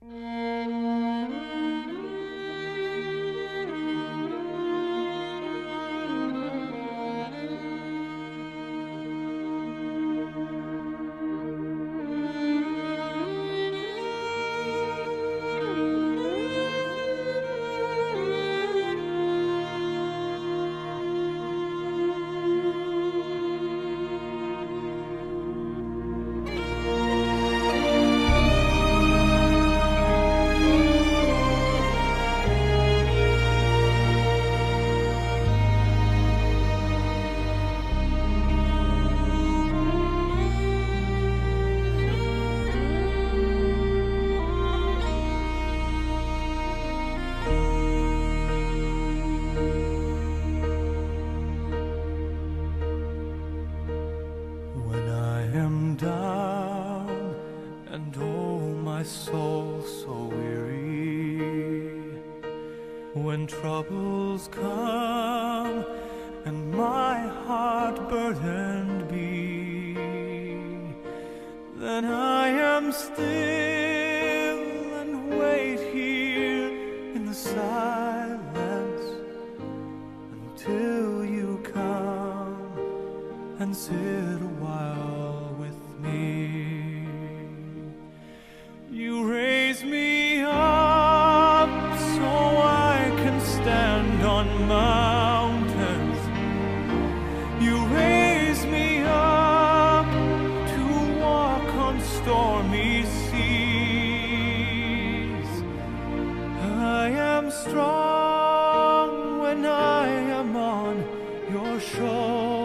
When soul so weary, when troubles come and my heart burdened be, then I am still and wait here in the silence on mountains. You raise me up to walk on stormy seas. I am strong when I am on your shoulders.